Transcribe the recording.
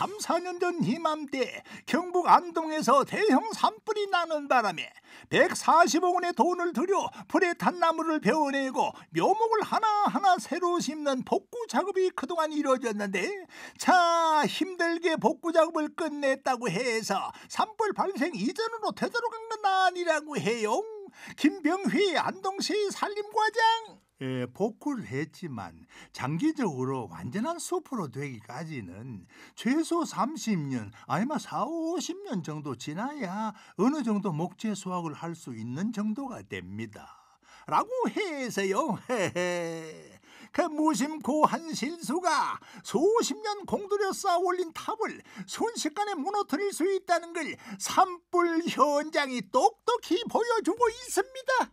3, 4년 전 이맘때 경북 안동에서 대형 산불이 나는 바람에 140억 원의 돈을 들여 불에 탄 나무를 베어내고 묘목을 하나하나 새로 심는 복구 작업이 그동안 이루어졌는데 자 힘들게 복구 작업을 끝냈다고 해서 산불 발생 이전으로 되돌아간 건 아니라고 해요. 김병휘 안동시 산림과장 예, 복구를 했지만 장기적으로 완전한 숲으로 되기까지는 최소 30년 아니면 4, 50년 정도 지나야 어느 정도 목재 수확을 할 수 있는 정도가 됩니다. 라고 해서요. 그 무심코 한 실수가 수십 년 공들여 쌓아 올린 탑을 순식간에 무너뜨릴 수 있다는 걸 산불 현장이 똑똑히 보여주고 있습니다.